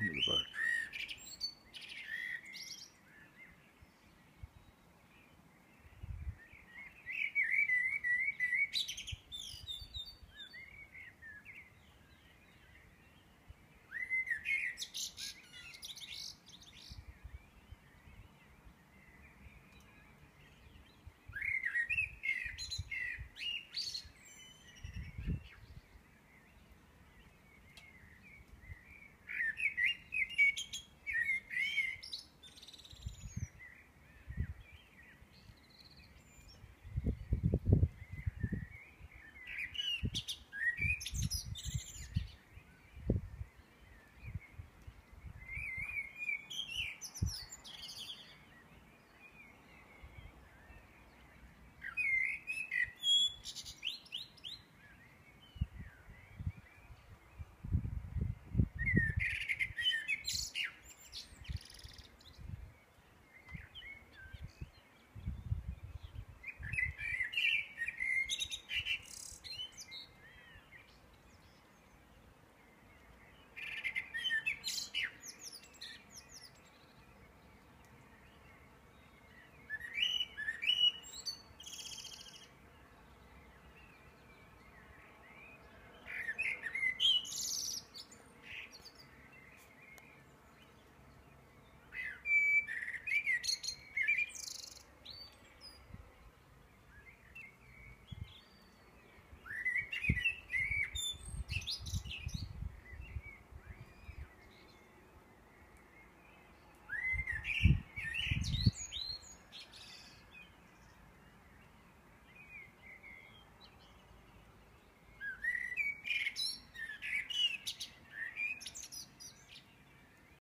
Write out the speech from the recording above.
Universe.